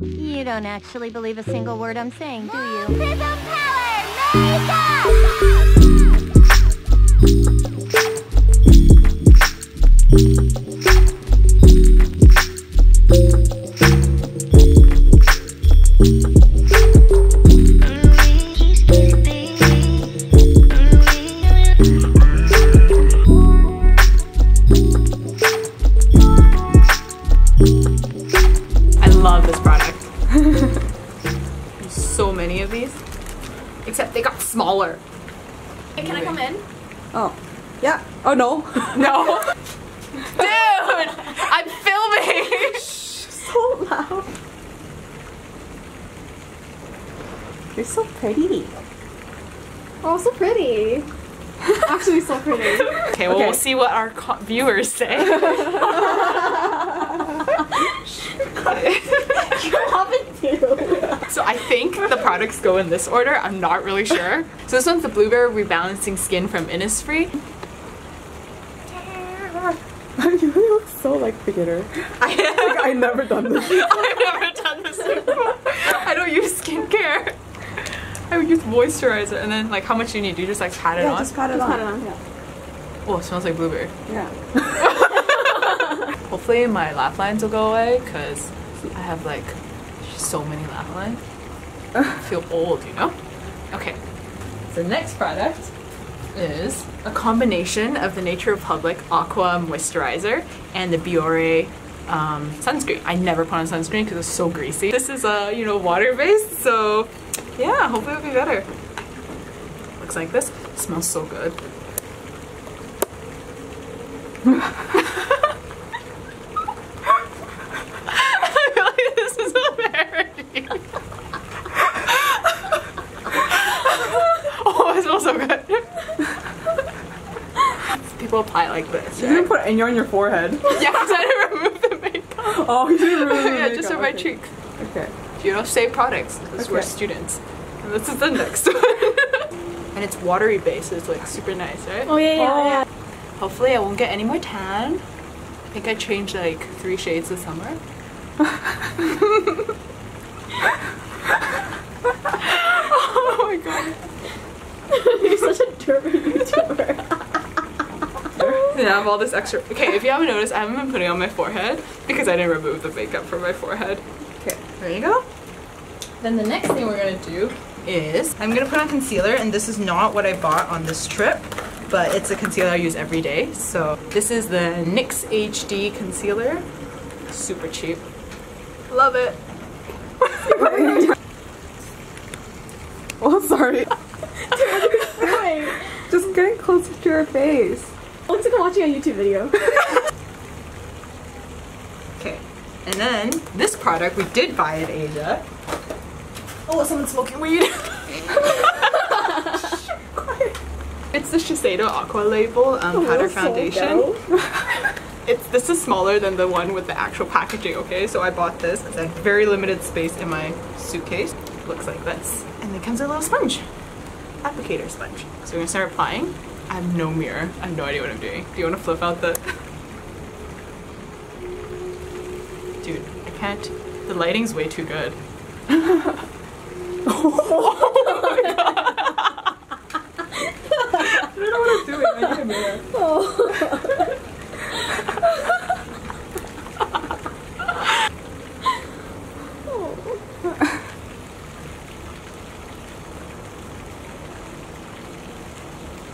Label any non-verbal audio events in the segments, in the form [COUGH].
You don't actually believe a single word I'm saying, do you? Prism Power Makeup! Product. [LAUGHS] There's so many of these. Except they got smaller. Hey, can I come in? Oh. Yeah. Oh no. [LAUGHS] No. [LAUGHS] Dude! I'm filming! so loud. You're so pretty. Oh, so pretty. Actually, so pretty. Okay, well, Okay. we'll see what our viewers say. [LAUGHS] so I think the products go in this order. I'm not really sure. So this one's the Blueberry Rebalancing Skin from Innisfree. [LAUGHS] you look so like beginner. I, [LAUGHS] I never done this. I've never done this before. I don't use skincare. I would use moisturizer and then like how much do you need? Do you just like pat it Yeah, on? just pat it Just on. pat it on, yeah. Oh, it smells like blueberry. Yeah. Hopefully my laugh lines will go away because I have like so many laugh lines. I feel old, you know? Okay. The next product is a combination of the Nature Republic Aqua Moisturizer and the Biore um, sunscreen. I never put on sunscreen because it's so greasy. This is uh, you know, water-based, so yeah, hopefully it'll be better. Looks like this. smells so good. [LAUGHS] I feel like this is a parody. oh, it smells so good. People apply like this, You didn't right? put any on your forehead. [LAUGHS] Yeah, because I didn't remove the makeup. Oh, you didn't really. [LAUGHS] yeah, just on my cheek. Okay. You know, save products because we're students. And this is the next one. [LAUGHS] and it's watery base, so it's like super nice, right? Oh, yeah, yeah, yeah. Oh. Hopefully, I won't get any more tan. I think I changed like three shades this summer. oh my god. You're such a derpy YouTuber. And [LAUGHS] I have all this extra. Okay, if you haven't noticed, I haven't been putting on my forehead because I didn't remove the makeup from my forehead. Okay, there you go. Then the next thing we're gonna do is I'm gonna put on concealer, and this is not what I bought on this trip, but it's a concealer I use every day. So this is the NYX HD concealer. Super cheap. Love it. [LAUGHS] Oh, sorry. [LAUGHS] Just getting closer to your face. Looks like I'm watching a YouTube video. [LAUGHS] Okay, and then this product we did buy in Asia. Oh, someone's smoking weed. [LAUGHS] it's the Shiseido Aqua Label um, powder foundation. [LAUGHS] It's this is smaller than the one with the actual packaging. Okay, so I bought this. It's a very limited space in my suitcase. looks like this, and it comes with a little sponge, applicator sponge. So we're gonna start applying. I have no mirror. I have no idea what I'm doing. Do you want to flip out the? Dude, I can't. The lighting's way too good. oh [LAUGHS] [LAUGHS] I don't know what I'm doing. I need a mirror. Oh.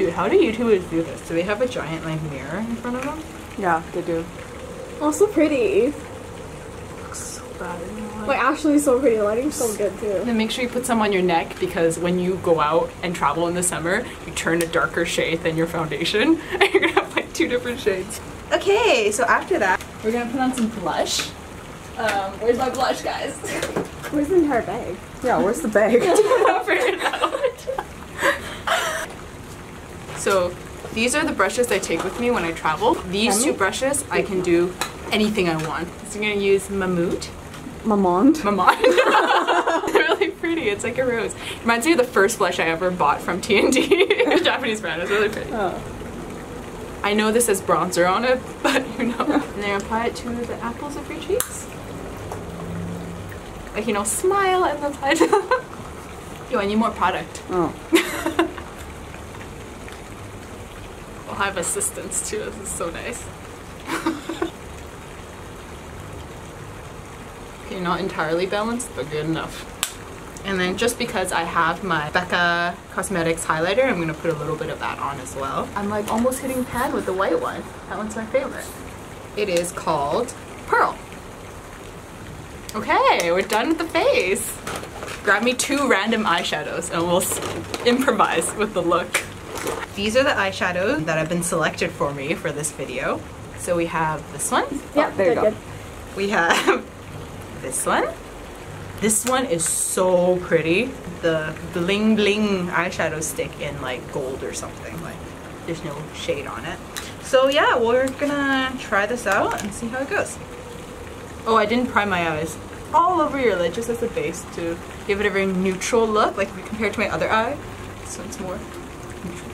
Dude, how do YouTubers do this? Do they have a giant like mirror in front of them? Yeah, they do. Oh, so pretty. Looks so bad. in real. Like, actually so pretty. The lighting's so good, too. Then make sure you put some on your neck because when you go out and travel in the summer, you turn a darker shade than your foundation. [LAUGHS] And you're gonna have like two different shades. Okay, so after that, we're gonna put on some blush. Um, where's my blush, guys? [LAUGHS] Where's the entire bag? Yeah, where's the bag? [LAUGHS] I'll figure it out. So these are the brushes I take with me when I travel. These two brushes, I can do anything I want. So I'm gonna use Mammut. Mamond. Maman. [LAUGHS] They're really pretty. It's like a rose. Reminds me of the first blush I ever bought from TNT, a [LAUGHS] Japanese brand. It's really pretty. Oh. I know this says bronzer on it, [LAUGHS] but you know. and then apply it to the apples of your cheeks. Like, you know, smile and the side. Yo, I need more product. Oh. I'll have assistants too. This is so nice. [LAUGHS] okay, not entirely balanced, but good enough. And then just because I have my Becca Cosmetics highlighter, I'm gonna put a little bit of that on as well. I'm like almost hitting pan with the white one. That one's my favorite. It is called Pearl. Okay, we're done with the face. Grab me two random eyeshadows and we'll improvise with the look. These are the eyeshadows that have been selected for me for this video. So we have this one, Yeah, oh, there you go. good. we have [LAUGHS] this one. This one is so pretty. The bling bling eyeshadow stick in like gold or something. Like there's no shade on it. So yeah, we're gonna try this out and see how it goes. Oh, I didn't prime my eyes. All over your lid, just as a base to give it a very neutral look, like compared to my other eye. This one's more neutral.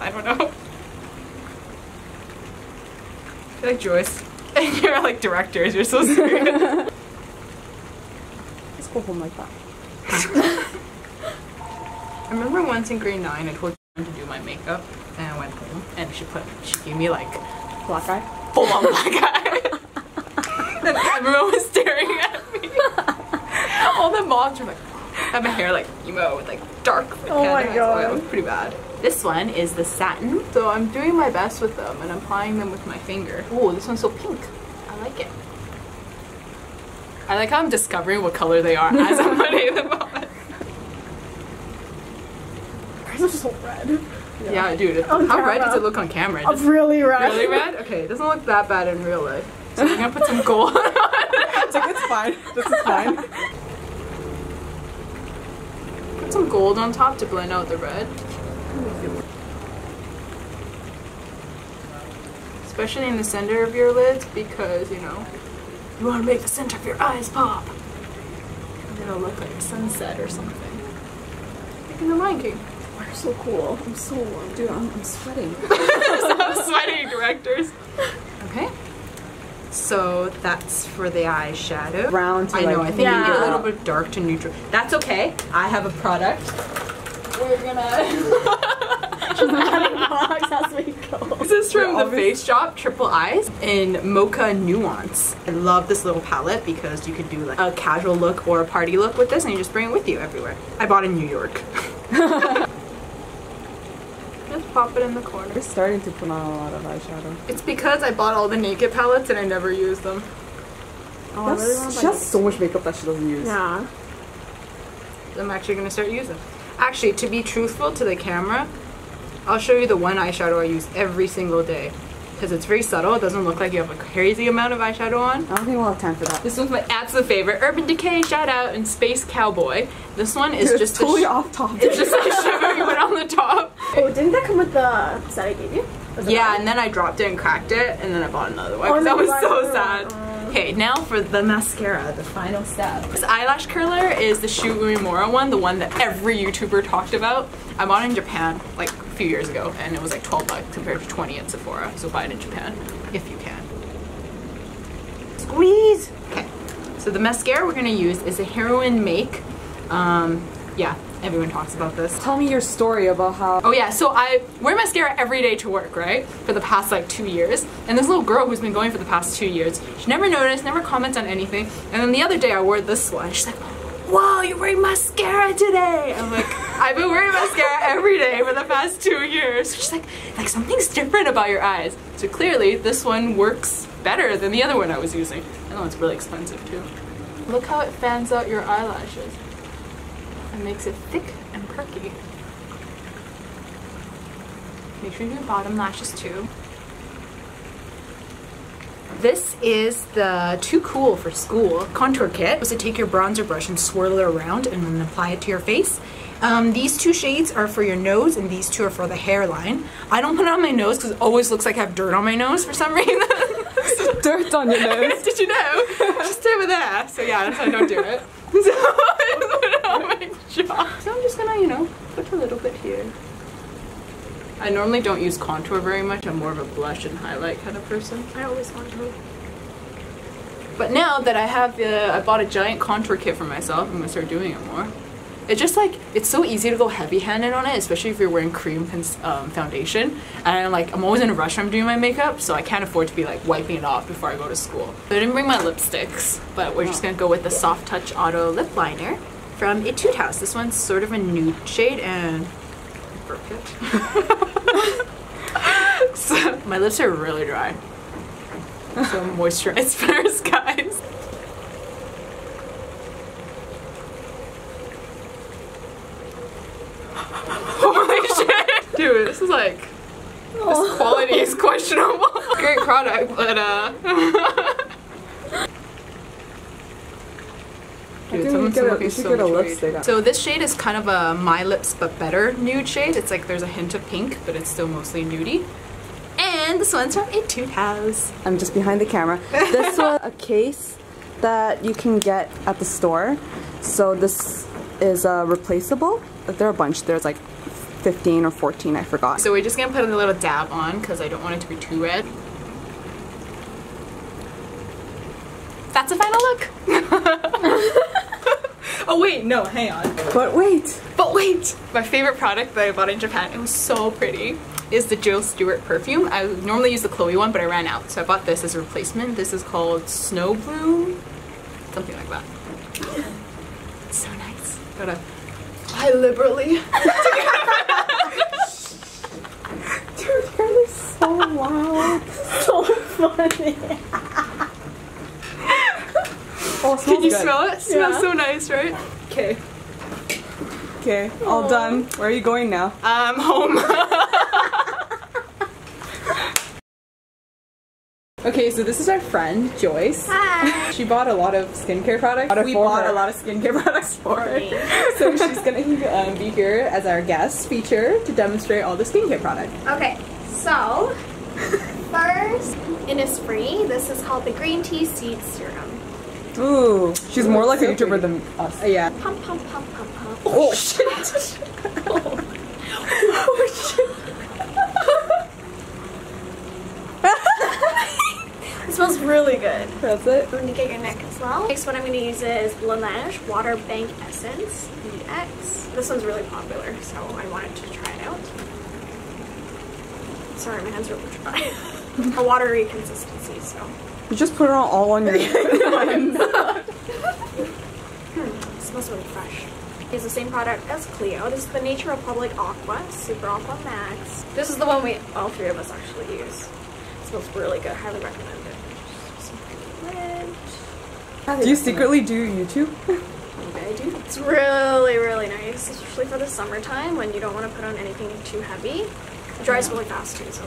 I don't know. [LAUGHS] I feel like Joyce. [LAUGHS] And you're like directors, you're so serious. Let's go home like that. I remember once in grade nine, I told her to do my makeup, and I went home, and she put, she gave me like Black eye. full on black eye. [LAUGHS] and everyone was staring at me. All the moms were like, [LAUGHS] had my hair like emo with like dark. Oh my highlights. Oh, God. it was pretty bad. This one is the satin. So I'm doing my best with them, and I'm applying them with my finger. Oh, this one's so pink. I like it. I like how I'm discovering what color they are as I'm [LAUGHS] putting them on. Yours are so red. Yeah, dude. it- On how red does it look on camera? Uh, oh, Just really red. really red? Okay, it doesn't look that bad in real life. [LAUGHS] So we're gonna put some gold on. It's like, it's fine. This is fine. Some gold on top to blend out the red. Especially in the center of your lids because, you know, you want to make the center of your eyes pop. And it'll look like a sunset or something. Like in the Lion King. You're so cool. I'm so warm. Dude, I'm, I'm sweating. [LAUGHS] Stop sweating, directors. Okay. So that's for the eyeshadow. Brown to I know, like- I think you get a little bit dark to neutral. That's okay. I have a product. We're gonna. [LAUGHS] Box as we go. This is from the obvious- Face Shop Triple Eyes in Mocha Nuance. I love this little palette because you could do like a casual look or a party look with this and you just bring it with you everywhere. I bought it in New York. [LAUGHS] just pop it in the corner. We're starting to put on a lot of eyeshadow. It's because I bought all the naked palettes and I never use them. Oh, I really want That's, to she has so much makeup that she doesn't use. Yeah. I'm actually gonna start using. Actually, to be truthful to the camera, I'll show you the one eyeshadow I use every single day. Because it's very subtle, it doesn't look like you have a crazy amount of eyeshadow on. I don't think we'll have time for that. This one's my absolute favorite. Urban Decay, shout out, and Space Cowboy. This one is It's just totally off topic. It's just a you put on the top. Oh, didn't that come with the set I gave you? Yeah, and then I dropped it and cracked it, and then I bought another one. Oh, because that was so sad. Okay, now for the mascara, the final step. This eyelash curler is the Shu Uemura one, the one that every YouTuber talked about. I bought it in Japan like a few years ago, and it was like 12 bucks compared to 20 at Sephora. So buy it in Japan if you can. Squeeze. Okay, so the mascara we're gonna use is a Heroine Make. Um, yeah, everyone talks about this. Tell me your story about how. Oh yeah, so I wear mascara every day to work, right? For the past like two years. And this little girl who's been going for the past two years, she never noticed, never comments on anything. And then the other day I wore this one. She's like, Wow, you're wearing mascara today. I'm like, [LAUGHS] I've been wearing mascara every day for the past two years. She's like, like something's different about your eyes. So clearly this one works better than the other one I was using. I know it's really expensive too. Look how it fans out your eyelashes. It makes it thick and perky. Make sure you do bottom lashes too. This is the Too Cool for School contour kit. So take your bronzer brush and swirl it around and then apply it to your face. Um, these two shades are for your nose and these two are for the hairline. I don't [LAUGHS] put it on my nose because it always looks like I have dirt on my nose for some [LAUGHS] reason. Dirt on your [LAUGHS] nose. Did you know? Just over there. So yeah, that's why I don't do it. So I just put it on jaw. So I'm just gonna, you know, put a little bit here. I normally don't use contour very much. I'm more of a blush and highlight kind of person. I always want to. But now that I have the, I bought a giant contour kit for myself. I'm gonna start doing it more. It's just like it's so easy to go heavy-handed on it, especially if you're wearing cream um, foundation. And like I'm always in a rush when I'm doing my makeup, so I can't afford to be like wiping it off before I go to school. So I didn't bring my lipsticks, but we're just gonna go with the Soft Touch Auto Lip Liner from Etude House. This one's sort of a nude shade and I broke it. so my lips are really dry. So moisturize first, guys. Holy shit! Dude, this is like this quality is questionable. Great product, but uh [LAUGHS] Dude, think someone's we get a- looking so get a much lipstick So this shade is kind of a My Lips But Better nude shade. It's like there's a hint of pink, but it's still mostly nudie. And this one's from Etude House. I'm just behind the camera. This [LAUGHS] was a case that you can get at the store. So this is uh, replaceable. There are a bunch. There's like 15 or 14, I forgot. So we're just gonna put a little dab on because I don't want it to be too red. That's a final look. [LAUGHS] [LAUGHS] oh wait, no, hang on. But wait, But wait! My favorite product that I bought in Japan, it was so pretty, is the Jill Stuart perfume. I normally use the Chloe one, but I ran out, so I bought this as a replacement. This is called Snow Bloom, something like that. It's so nice. Gotta buy liberally. [LAUGHS] dude, you're so loud. [LAUGHS] So funny. [LAUGHS] Oh, Can you good. smell it? Smells Yeah. so nice, right? Okay. Okay, all done. Where are you going now? I'm home. [LAUGHS] Okay, so this is our friend Joyce. Hi. She bought a lot of skincare products. We for bought her. a lot of skincare [LAUGHS] products for her. So she's gonna um, be here as our guest feature to demonstrate all the skincare products. Okay, so [LAUGHS] first, Innisfree. This is called the green tea seed serum. Ooh, she's more like a YouTuber pretty. than us. Uh, yeah. Pump, pump, pump, pump, pump. Oh shit! It smells really good. That's it. I'm gonna get your neck as well. Next one I'm gonna use is Laneige Water Bank Essence X. This one's really popular, so I wanted to try it out. Sorry, my hands are really dry. [LAUGHS] A watery consistency, so. You just put it all, all on your. [LAUGHS] It smells really fresh. It's the same product as Clio. This is the Nature Republic Aqua Super Aqua Max. This is the one we all three of us actually use. It smells really good. Highly recommend it. Do you secretly do YouTube? I do. It's really, really nice, especially for the summertime when you don't want to put on anything too heavy. It dries really fast too, so.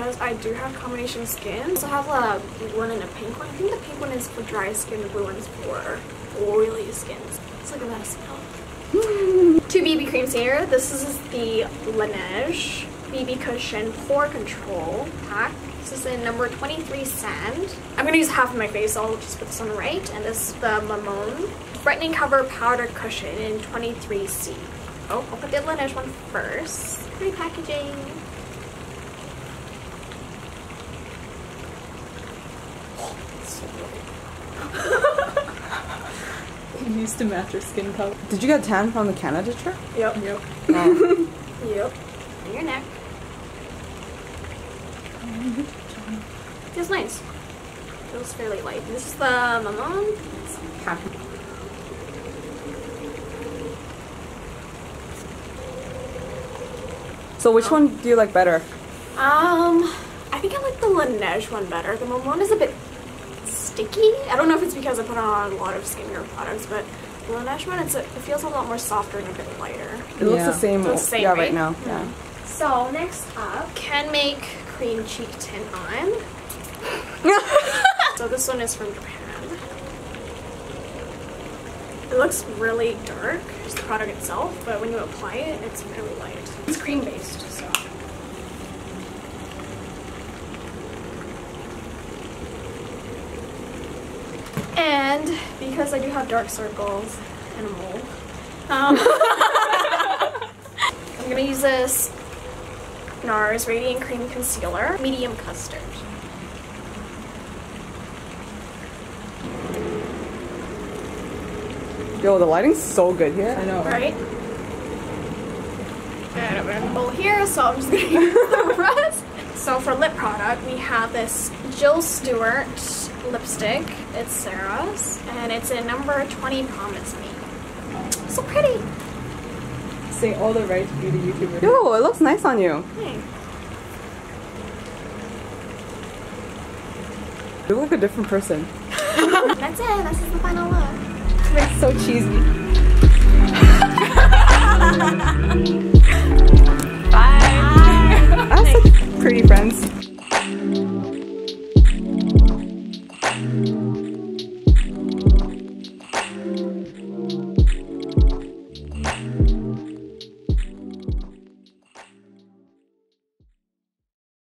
Because I do have combination skin, So I have a blue one and a pink one. I think the pink one is for dry skin, the blue one is for oily skin. Let's look at that smell. [LAUGHS] Two BB creams here. This is the Laneige BB Cushion Pore Control Pack. This is in number 23 Sand. I'm to use half of my face, so I'll just put this on the right. And this is the Mamonde Brightening Cover Powder Cushion in 23C. Oh, I'll put the Laneige one first. Pretty packaging. [LAUGHS] used to match your skin color. Did you get tan from the Canada trip? Yep. Yep. Oh. [LAUGHS] Yep. And your neck. Feels nice. Feels fairly light. This is the Mamon. So which one do you like better? Um, I think I like the Laneige one better. The Mamon is a bit sticky. I don't know if it's because I put on a lot of skincare products, but the Laneige one, it's a, it feels a lot more softer and a bit lighter. It looks the same. Looks the same, yeah, right? right now. Yeah. So next up, Canmake cream cheek tint on. [LAUGHS] so this one is from Japan. It looks really dark, just the product itself, but when you apply it, it's really light. It's cream based, so. and because I do have dark circles and a mole, um, [LAUGHS] I'm gonna use this NARS Radiant Cream Concealer, medium custard. Yo, the lighting's so good here. I know. Right? And I'm gonna pull here, so I'm just gonna use the [LAUGHS] rest. So for lip product, we have this Jill Stuart lipstick. It's Sarah's, and it's in number 20 Promise Me. So pretty. Say all the right beauty YouTubers. Yo, it looks nice on you. Hey. You look like a different person. [LAUGHS] That's it. This is the final look. It's so cheesy. [LAUGHS] Bye. I have such pretty friends.